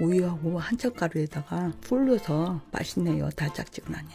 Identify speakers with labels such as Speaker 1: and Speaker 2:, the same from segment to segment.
Speaker 1: 우유하고 한젓가루에다가 불러서 맛있네요. 달짝지근하네.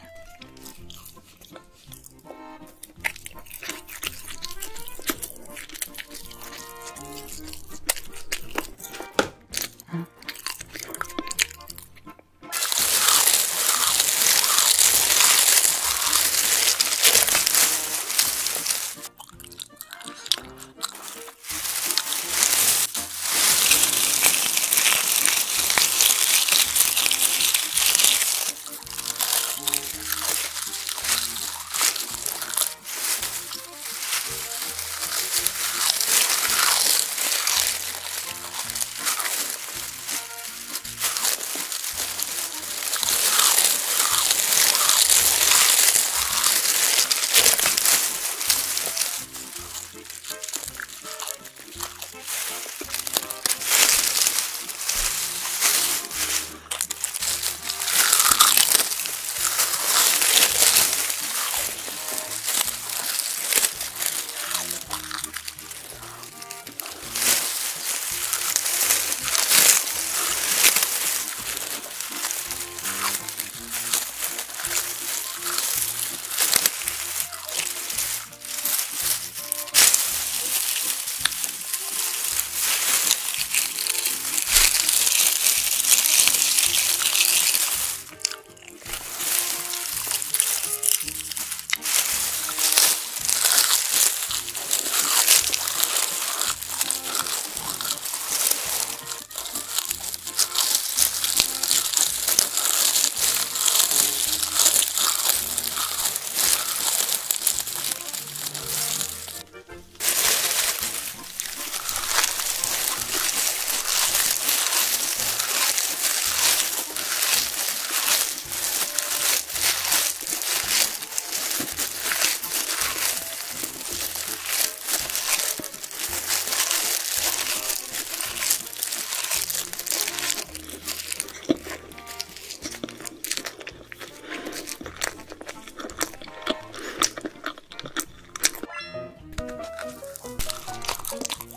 Speaker 1: Yeah.